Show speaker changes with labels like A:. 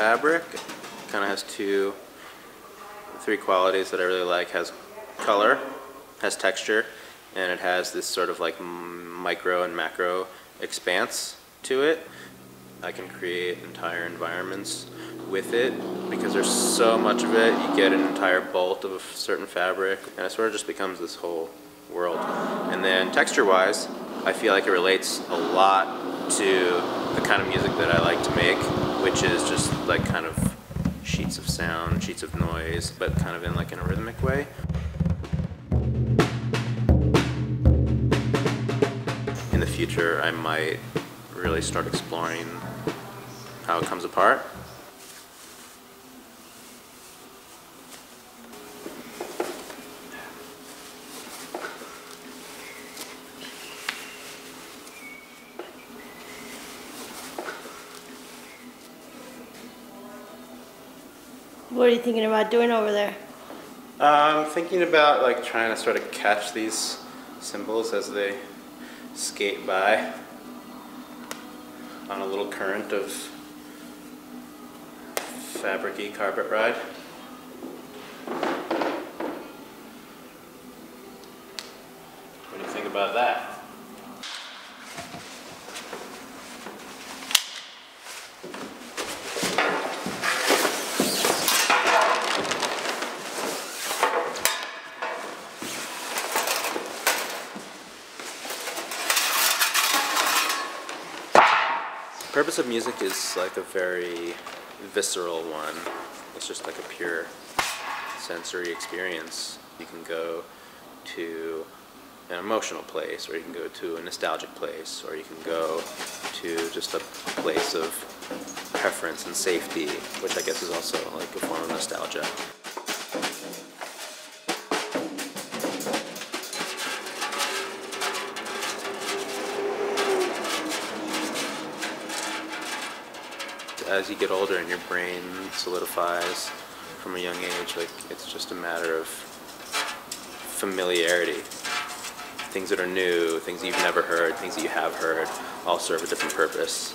A: fabric. Kind of has two, three qualities that I really like. Has color, has texture, and it has this sort of like micro and macro expanse to it. I can create entire environments with it because there's so much of it. You get an entire bolt of a certain fabric, and it sort of just becomes this whole world. And then texture-wise, I feel like it relates a lot to the kind of music that I like to make, which is just like kind of sheets of sound, sheets of noise, but kind of in like in a rhythmic way. In the future, I might really start exploring how it comes apart.
B: What are you thinking about doing over there?
A: I'm thinking about like trying to sort of catch these cymbals as they skate by on a little current of fabricy carpet ride. What do you think about that? Purpose of music is like a very visceral one. It's just like a pure sensory experience. You can go to an emotional place, or you can go to a nostalgic place, or you can go to just a place of preference and safety, which I guess is also like a form of nostalgia. As you get older and your brain solidifies from a young age, like it's just a matter of familiarity. Things that are new, things that you've never heard, things that you have heard, all serve a different purpose.